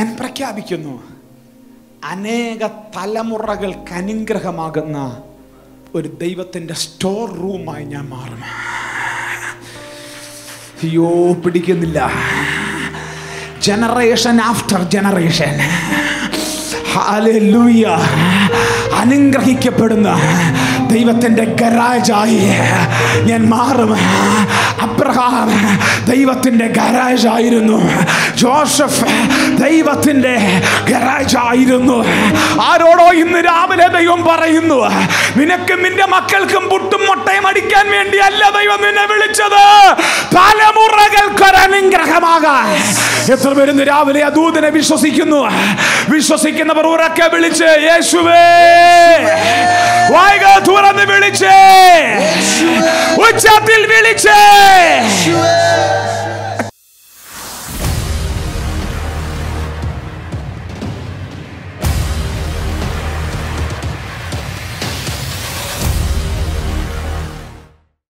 ഞാൻ പ്രഖ്യാപിക്കുന്നു. അനേക തലമുറകൾക്ക് അനുഗ്രഹമാകുന്ന ഒരു ദൈവത്തിന്റെ സ്റ്റോർ റൂമായി ഞാൻ മാറും. അയ്യോ പിടിക്കുന്നില്ല. ജനറേഷൻ ആഫ്റ്റർ ജനറേഷൻ അനുഗ്രഹിക്കപ്പെടുന്ന ദൈവത്തിന്റെ ഗരാജായി ഞാൻ മാറും. അബ്രഹാം ദൈവത്തിന്റെ ഗരാജായിരുന്നു ജോസഫ് ദൈവത്തിന്റെ ഗരാജായിരുന്നു. ആരോടോ ഇന്ന് രാവിലെ ദൈവം പറയുന്നു നിനക്ക് നിന്റെ മക്കൾക്കും പുട്ടും മുട്ടയും അടിക്കാൻ വേണ്ടിയല്ല ദൈവം നിന്നെ വിളിച്ചത്. തലമുറകൾക്കൊരനുഗ്രഹമാകാൻ എത്ര പേരുന്ന് രാവിലെ ആ ദൂതനെ വിശ്വസിക്കുന്നു. വിശ്വസിക്കുന്നവർ ഉറക്കെ വിളിച്ച് യേശുവേ വായിക തുറന്ന് വിളിച്ച് ഉച്ചത്തിൽ വിളിച്ച്